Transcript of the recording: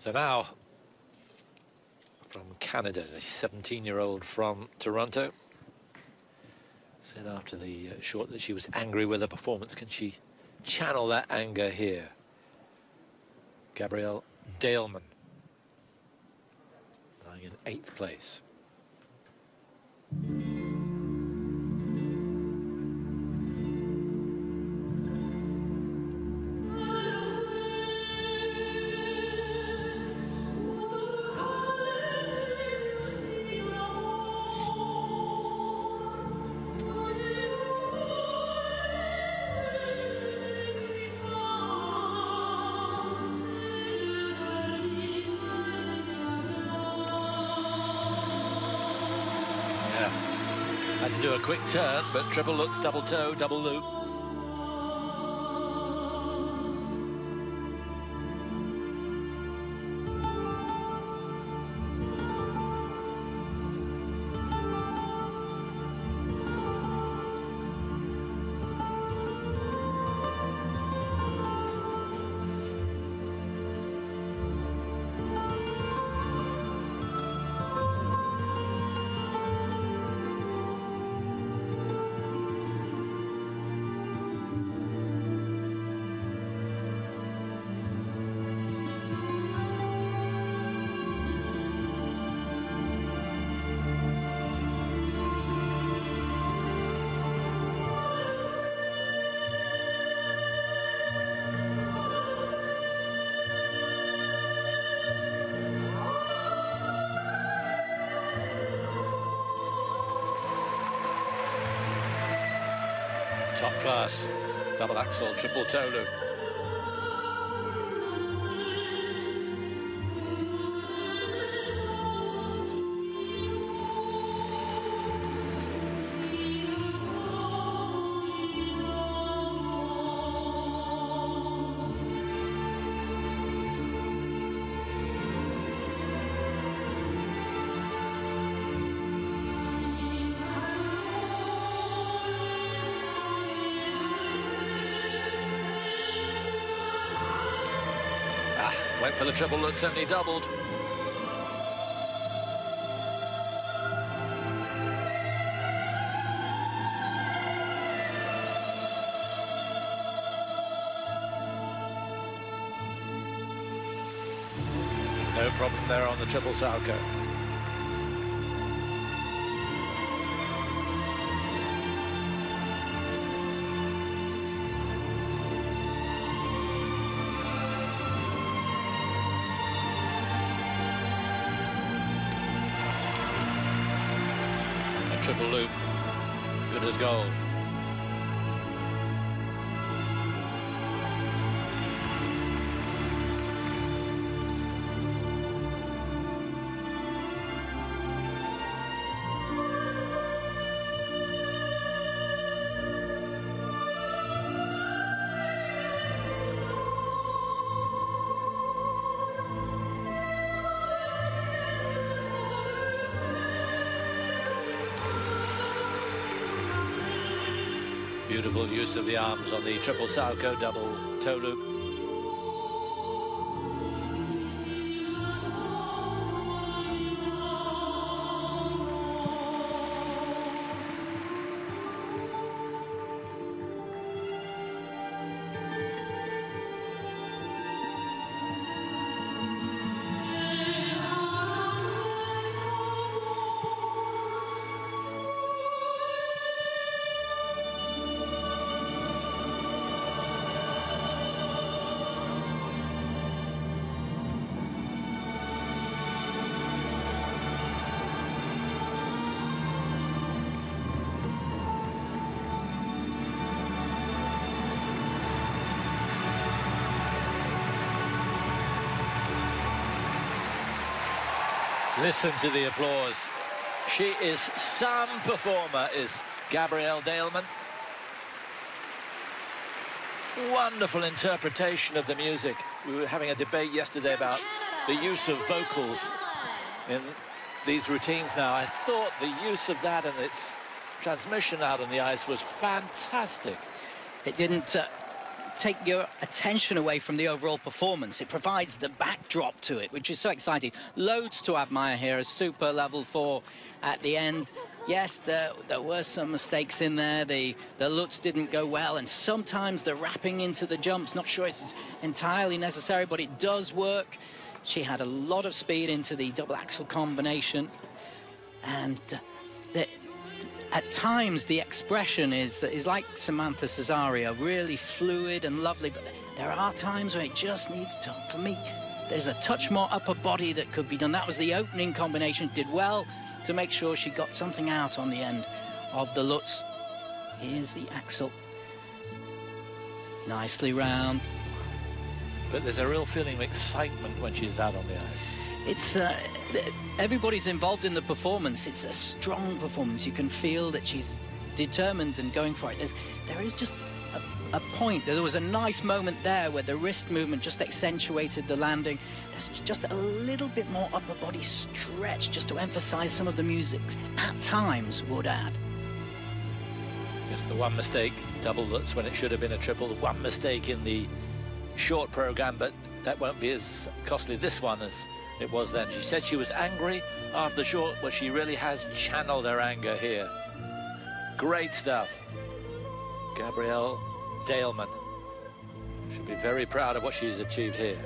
So now, from Canada, the 17-year-old from Toronto, said after the uh, short that she was angry with her performance. Can she channel that anger here? Gabrielle Daleman, lying in eighth place. Had to do a quick turn, but triple Lutz, double toe, double loop. Top class, double axel, triple toe loop. Went for the triple, looks certainly doubled. No problem there on the triple Salchow. Triple loop. Good as gold. Beautiful use of the arms on the triple Salchow double toe loop. Listen to the applause. She is some performer, is Gabrielle Daleman. Wonderful interpretation of the music. We were having a debate yesterday about the use of vocals in these routines now. I thought the use of that and its transmission out on the ice was fantastic. It didn't uh, take your attention away from the overall performance. It provides the backdrop to it, which is so exciting. Loads to admire here. A super level four at the end. Yes, there, there were some mistakes in there. The, the Lutz didn't go well, and sometimes the wrapping into the jumps, not sure it's entirely necessary, but it does work. She had a lot of speed into the double axel combination. And the, at times the expression is is like Samantha Cesario, really fluid and lovely, but there are times where it just needs to, for me, there's a touch more upper body that could be done. That was the opening combination, did well to make sure she got something out on the end of the Lutz. Here's the axel. Nicely round. But there's a real feeling of excitement when she's out on the ice. It's uh, everybody's involved in the performance. It's a strong performance. You can feel that she's determined and going for it. There's, there is just a, a point. There was a nice moment there where the wrist movement just accentuated the landing. There's just a little bit more upper body stretch just to emphasize some of the music at times would add. Just the one mistake, double Lutz when it should have been a triple. One mistake in the short program, but that won't be as costly this one as it was then. She said she was angry after short, but she really has channeled her anger here. Great stuff. Gabrielle Daleman should be very proud of what she's achieved here.